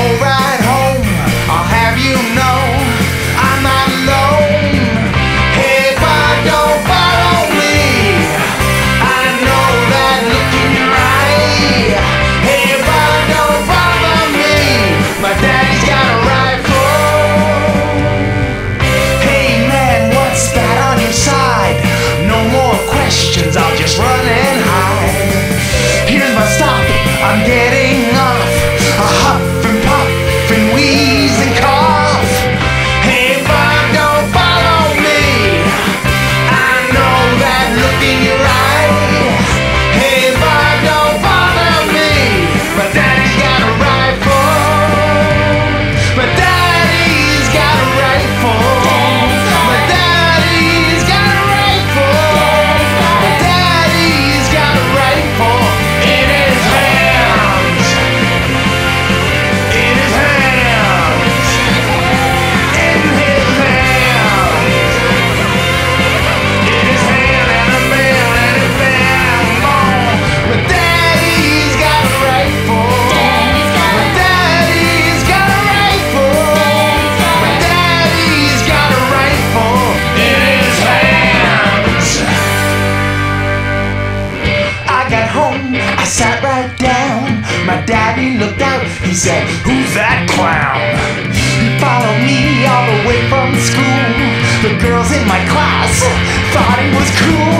alright. sat right down. My daddy looked out, he said, Who's that clown? He followed me all the way from school. The girls in my class thought he was cool.